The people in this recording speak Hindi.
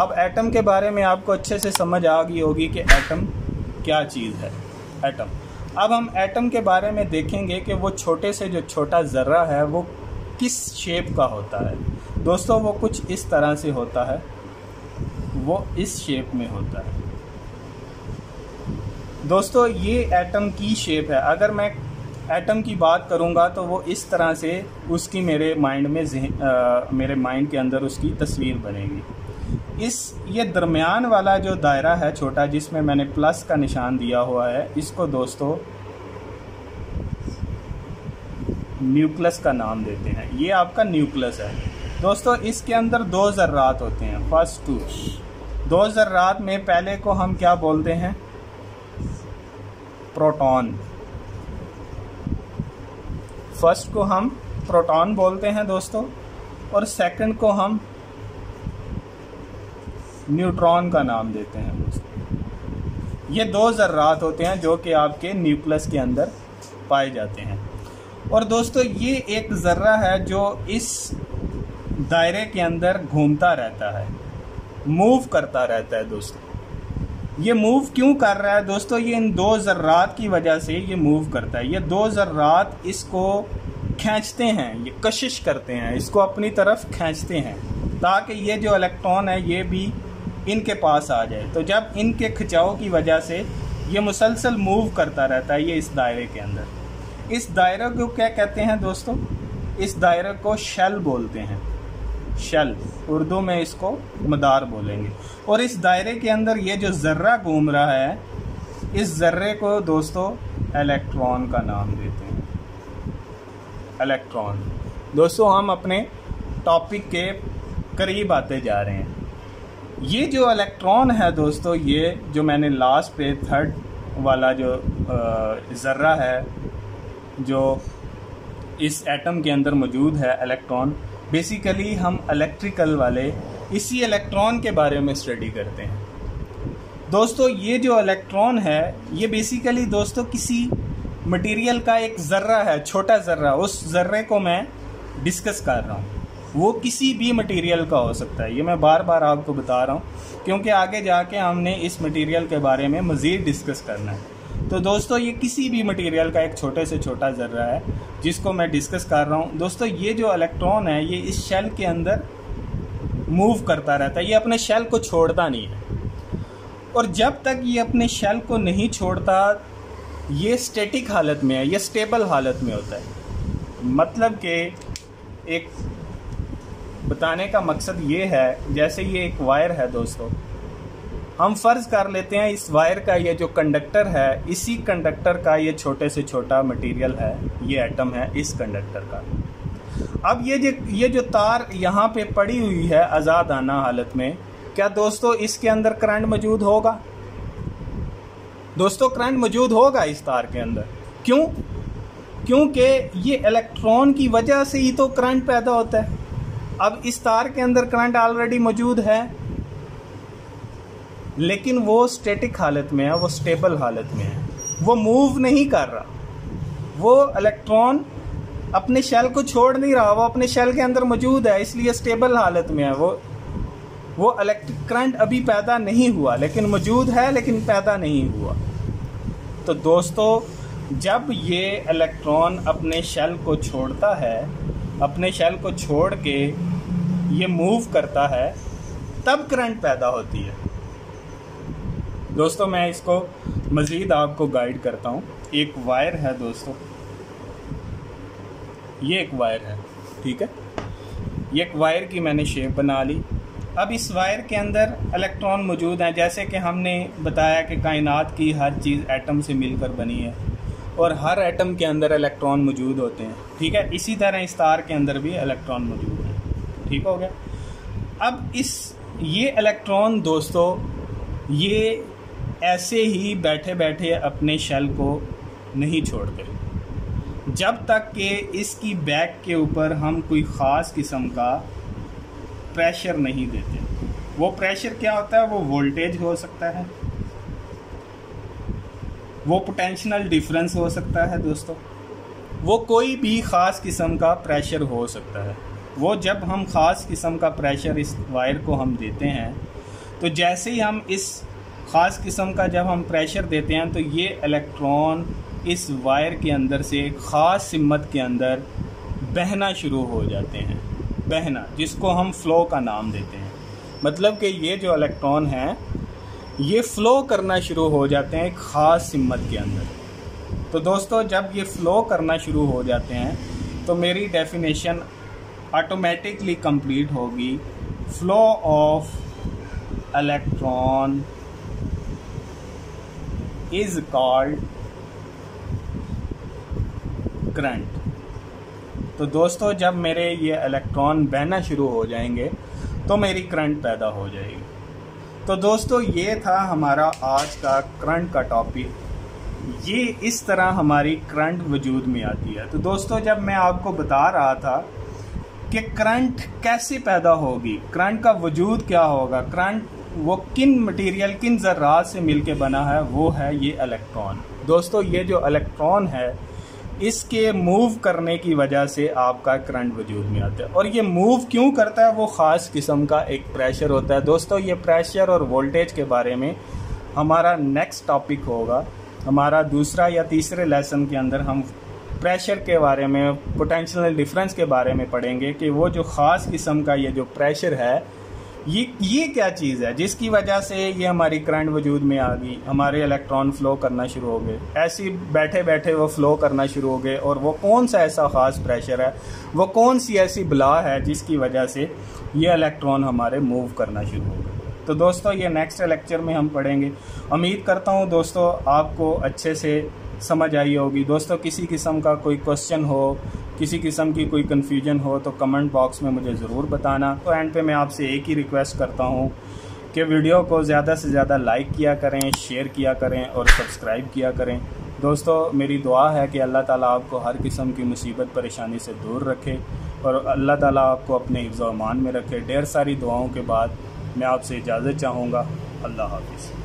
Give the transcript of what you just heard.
अब एटम के बारे में आपको अच्छे से समझ आ गई होगी कि एटम क्या चीज़ है। एटम अब हम एटम के बारे में देखेंगे कि वो छोटे से जो छोटा ज़र्रा है वो किस शेप का होता है। दोस्तों वो कुछ इस तरह से होता है। वो इस शेप में होता है। दोस्तों ये एटम की शेप है। अगर मैं एटम की बात करूँगा तो वो इस तरह से उसकी मेरे माइंड में आ, मेरे माइंड के अंदर उसकी तस्वीर बनेगी। इस ये दरमियान वाला जो दायरा है छोटा, जिसमें मैंने प्लस का निशान दिया हुआ है, इसको दोस्तों न्यूक्लस का नाम देते हैं। ये आपका न्यूक्लस है। दोस्तों, इसके अंदर दो ज़र्रात होते हैं। फ़र्स्ट टू दो ज़र्रात में पहले को हम क्या बोलते हैं? प्रोटॉन फ़र्स्ट को हम प्रोटॉन बोलते हैं दोस्तों, और सेकंड को हम न्यूट्रॉन का नाम देते हैं ये दो ज़र्रात होते हैं जो कि आपके न्यूक्लियस के अंदर पाए जाते हैं। और दोस्तों, ये एक ज़र्रा है जो इस दायरे के अंदर घूमता रहता है, मूव करता रहता है दोस्तों। ये मूव क्यों कर रहा है दोस्तों? ये इन दो ज़र्रात की वजह से ये मूव करता है। ये दो ज़र्रात इसको खींचते हैं, ये कशिश करते हैं, इसको अपनी तरफ़ खींचते हैं, ताकि ये जो इलेक्ट्रॉन है, ये भी इनके पास आ जाए। तो जब इनके खिंचाव की वजह से ये मुसलसल मूव करता रहता है ये इस दायरे के अंदर। इस दायरे को क्या कहते हैं दोस्तों? इस दायरे को शेल बोलते हैं। शल, उर्दू में इसको मदार बोलेंगे। और इस दायरे के अंदर ये जो ज़र्रा घूम रहा है, इस ज़र्रे को दोस्तों इलेक्ट्रॉन का नाम देते हैं। इलेक्ट्रॉन दोस्तों, हम अपने टॉपिक के करीब आते जा रहे हैं। ये जो इलेक्ट्रॉन है दोस्तों, ये जो मैंने लास्ट पे थर्ड वाला जो ज़र्रा है, जो इस एटम के अंदर मौजूद है इलेक्ट्रॉन बेसिकली हम इलेक्ट्रिकल वाले इसी इलेक्ट्रॉन के बारे में स्टडी करते हैं। दोस्तों, ये जो इलेक्ट्रॉन है, ये बेसिकली दोस्तों किसी मटेरियल का एक ज़र्रा है, छोटा ज़र्रा, उस ज़र्रे को मैं डिस्कस कर रहा हूँ। वो किसी भी मटेरियल का हो सकता है। ये मैं बार बार आपको बता रहा हूँ, क्योंकि आगे जाके हमने इस मटेरियल के बारे में मज़ीद डिस्कस करना है। तो दोस्तों, ये किसी भी मटेरियल का एक छोटे से छोटा ज़र्रा है, जिसको मैं डिस्कस कर रहा हूँ। दोस्तों, ये जो इलेक्ट्रॉन है, ये इस शेल के अंदर मूव करता रहता है। ये अपने शेल को छोड़ता नहीं है। और जब तक ये अपने शेल को नहीं छोड़ता, ये स्टेटिक हालत में है, ये स्टेबल हालत में होता है। मतलब कि एक बताने का मकसद ये है, जैसे ये एक वायर है दोस्तों, हम फ़र्ज़ कर लेते हैं इस वायर का ये जो कंडक्टर है, इसी कंडक्टर का ये छोटे से छोटा मटेरियल है, ये एटम है इस कंडक्टर का। अब ये जो ये जो तार यहाँ पे पड़ी हुई है आज़ाद आना हालत में, क्या दोस्तों इसके अंदर करंट मौजूद होगा? दोस्तों करंट मौजूद होगा इस तार के अंदर। क्यों? क्योंकि ये इलेक्ट्रॉन की वजह से ही तो करंट पैदा होता है। अब इस तार के अंदर करंट ऑलरेडी मौजूद है, लेकिन वो स्टेटिक हालत में है, वो स्टेबल हालत में है। वो मूव नहीं कर रहा। वो इलेक्ट्रॉन अपने शेल को छोड़ नहीं रहा, वो अपने शेल के अंदर मौजूद है, इसलिए स्टेबल हालत में है। वो वो इलेक्ट्रिक करंट अभी पैदा नहीं हुआ, लेकिन मौजूद है, लेकिन पैदा नहीं हुआ। तो दोस्तों, जब ये इलेक्ट्रॉन अपने शेल को छोड़ता है, अपने शेल को छोड़ के ये मूव करता है, तब करंट पैदा होती है। दोस्तों, मैं इसको मज़ीद आपको गाइड करता हूँ। एक वायर है दोस्तों। ये एक वायर है, ठीक है? ये एक वायर की मैंने शेप बना ली। अब इस वायर के अंदर इलेक्ट्रॉन मौजूद हैं। जैसे कि हमने बताया कि कायनात की हर चीज़ एटम से मिलकर बनी है और हर एटम के अंदर इलेक्ट्रॉन मौजूद होते हैं, ठीक है? इसी तरह इस तार के अंदर भी इलेक्ट्रॉन मौजूद ठीक हो गया। अब इस, ये इलेक्ट्रॉन दोस्तों, ये ऐसे ही बैठे बैठे अपने शेल को नहीं छोड़ते। जब तक कि इसकी बैक के ऊपर हम कोई ख़ास किस्म का प्रेशर नहीं देते। वो प्रेशर क्या होता है? वो वोल्टेज हो सकता है। वो पोटेंशियल डिफरेंस हो सकता है दोस्तों। वो कोई भी ख़ास किस्म का प्रेशर हो सकता है। वो जब हम ख़ास किस्म का प्रेशर इस वायर को हम देते हैं तो जैसे ही हम इस ख़ास किस्म का जब हम प्रेशर देते हैं तो ये इलेक्ट्रॉन इस वायर के अंदर से ख़ास सिमत के अंदर बहना शुरू हो जाते हैं। बहना, जिसको हम फ़्लो का नाम देते हैं। मतलब कि ये जो इलेक्ट्रॉन हैं, ये फ़्लो करना शुरू हो जाते हैं ख़ास सिमत के अंदर। तो दोस्तों, जब ये फ़्लो करना शुरू हो जाते हैं तो मेरी डेफिनेशन ऑटोमेटिकली कंप्लीट होगी। Flow of electron is called current तो दोस्तों, जब मेरे ये इलेक्ट्रॉन बहना शुरू हो जाएँगे तो मेरी करंट पैदा हो जाएगी। तो दोस्तों, ये था हमारा आज का करंट का टॉपिक ये इस तरह हमारी करंट वजूद में आती है। तो दोस्तों, जब मैं आपको बता रहा था कि करंट कैसे पैदा होगी? करंट का वजूद क्या होगा? करंट वो किन मटेरियल किन ज़र्रात से मिलके बना है? वो है ये इलेक्ट्रॉन दोस्तों, ये जो इलेक्ट्रॉन है, इसके मूव करने की वजह से आपका करंट वजूद में आता है। और ये मूव क्यों करता है? वो ख़ास किस्म का एक प्रेशर होता है। दोस्तों, ये प्रेशर और वोल्टेज के बारे में हमारा नेक्स्ट टॉपिक होगा। हमारा दूसरा या तीसरे लेसन के अंदर हम प्रेशर के बारे में पोटेंशियल डिफरेंस के बारे में पढ़ेंगे कि वो जो ख़ास किस्म का ये जो प्रेशर है, ये ये क्या चीज़ है? जिसकी वजह से ये हमारी करंट वजूद में आ गई, हमारे इलेक्ट्रॉन फ्लो करना शुरू हो गए। ऐसी बैठे बैठे वो फ्लो करना शुरू हो गए और वो कौन सा ऐसा ख़ास प्रेशर है? वो कौन सी ऐसी बला है जिसकी वजह से ये इलेक्ट्रॉन हमारे मूव करना शुरू हो गए? तो दोस्तों, ये नेक्स्ट लेक्चर में हम पढ़ेंगे। उम्मीद करता हूँ दोस्तों, आपको अच्छे से समझ आई होगी। दोस्तों, किसी किस्म का कोई क्वेश्चन हो, किसी किस्म की कोई कन्फ्यूज़न हो तो कमेंट बॉक्स में मुझे ज़रूर बताना। तो एंड पे मैं आपसे एक ही रिक्वेस्ट करता हूँ कि वीडियो को ज़्यादा से ज़्यादा लाइक किया करें शेयर किया करें और सब्सक्राइब किया करें। दोस्तों, मेरी दुआ है कि अल्लाह ताला आपको हर किस्म की मुसीबत परेशानी से दूर रखे और अल्लाह ताला आपको अपने हिफ्ज़ अमान में रखे। ढेर सारी दुआओं के बाद मैं आपसे इजाज़त चाहूँगा। अल्लाह हाफिज़।